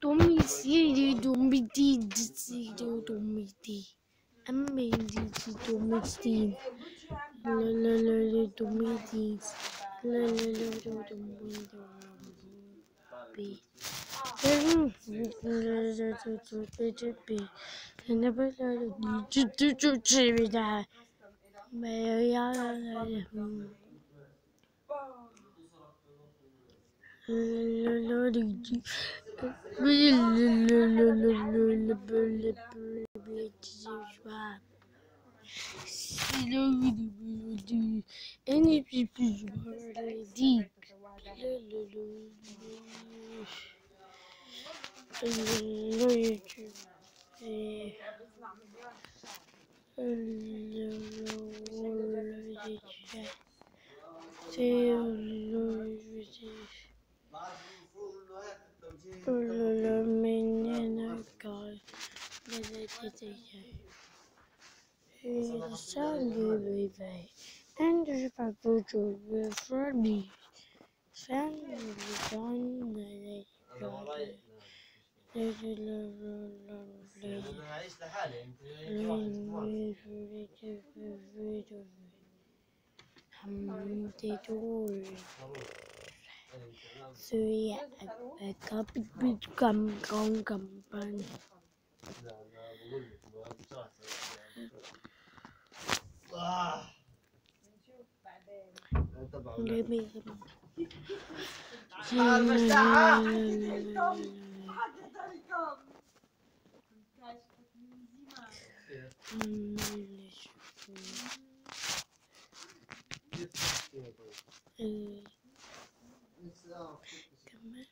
Domicílio, domicílio, domicílio. Amazing domicílio. La la la la domicílio. La la la la domicílio. Never let it do C'est merak edeceğim. Rüyasal gibi ve en düşük burcu ve Freddy. Sen buradan nereye Hamdi Doğru Suriye Kapı Kam Kam Kam Kam لا أنا بقول لك ما بتعرف نشوف بعدين جميل جميل كمل